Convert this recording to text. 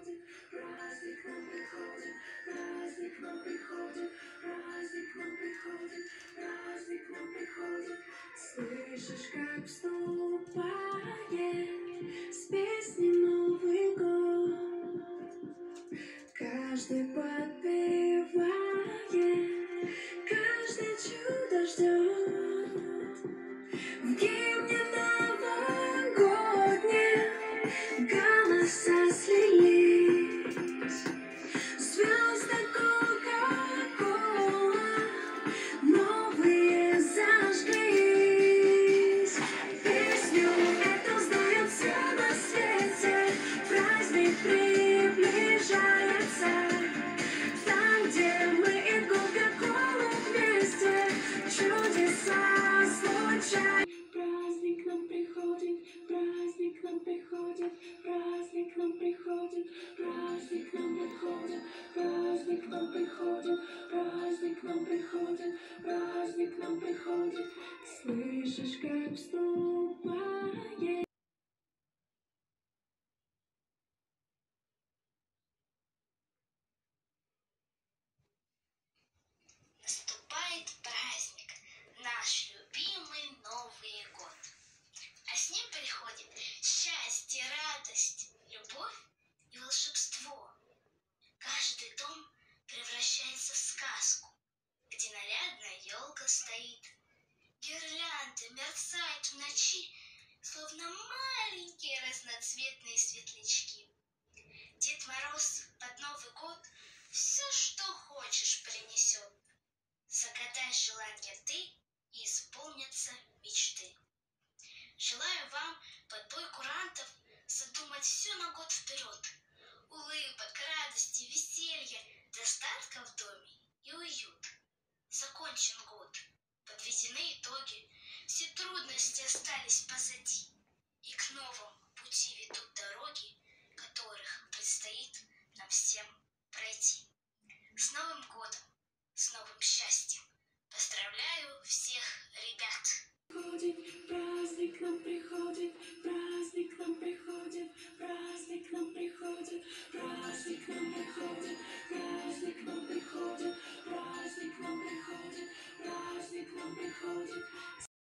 приходит, праздник приходит, праздник нам приходит, праздник нам приходит, праздник нам приходит. Слышишь, как вступает с песней Новый год. Каждый подпевает, нам приходит, праздник нам приходит, праздник нам приходит, праздник нам приходит. Слышишь, как вступает. Наступает праздник, наш любимый Новый год. А с ним приходит счастье, радость, любовь и волшебство. Каждый дом превращается в сказку, где нарядная елка стоит. Гирлянды мерцают в ночи, словно маленькие разноцветные светлячки. Дед Мороз под Новый год все, что хочешь, принесет. Загадай желание ты, и исполнятся мечты. Желаю вам под бой курантов задумать все на год вперед. Улыбок, радости, веселья, достатка в доме и уют. Закончен год, подведены итоги, все трудности остались позади. И к новому пути ведут дороги, которых предстоит нам всем пройти. С Новым годом! с новым счастьем. Поздравляю всех ребят!